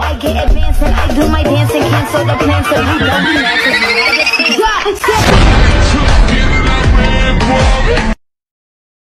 I get advanced and I do my dance and cancel the plans so you don't be mad